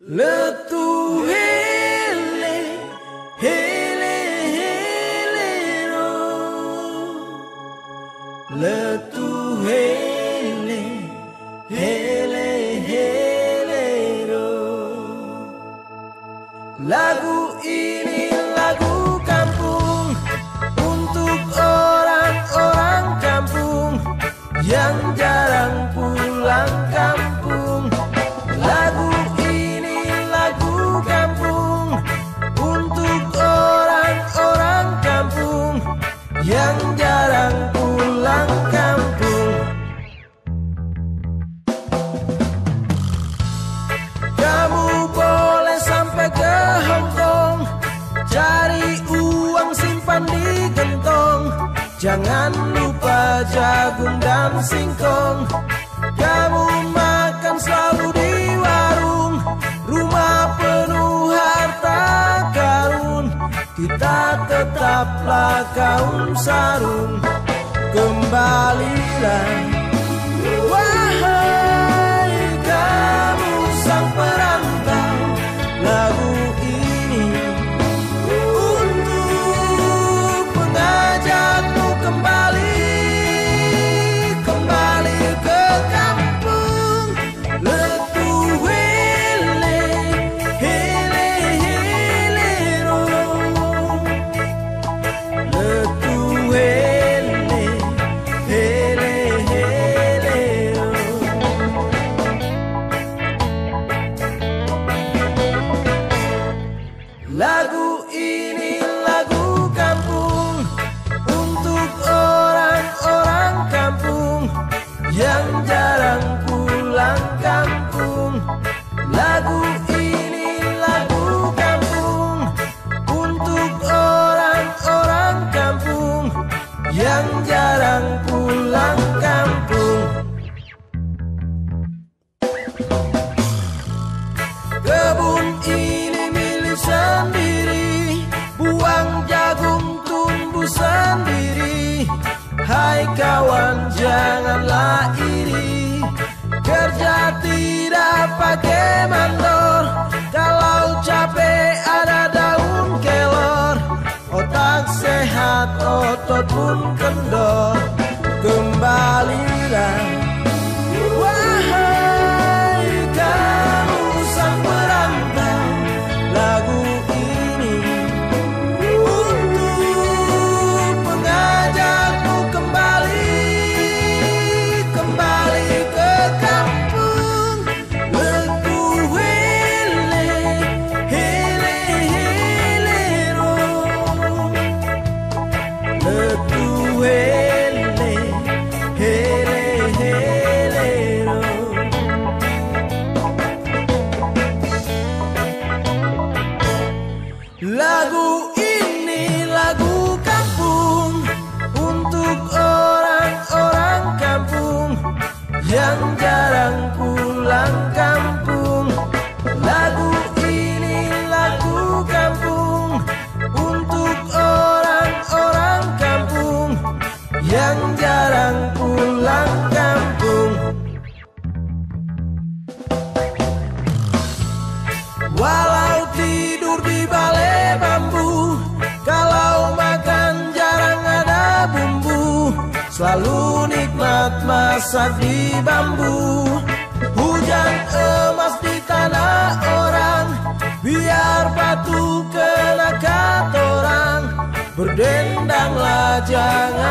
Letu hele hele hele ro Letu hele hele hele ro Lagu ini Yang jarang pulang kampung. Kamu boleh sampai ke Hongkong Cari uang simpan di gentong. Jangan lupa jagung dan singkong. Kamu tetaplah kaum sarung. Kembalilah Lagu ini lagu kampung Untuk orang-orang kampung Yang jarang pulang Yang jarang pulang kampung. Walau tidur di balai bambu Kalau makan jarang ada bumbu Selalu nikmat masak di bambu. Hujan emas di tanah orang Biar batu kena katorang Berdendanglah jangan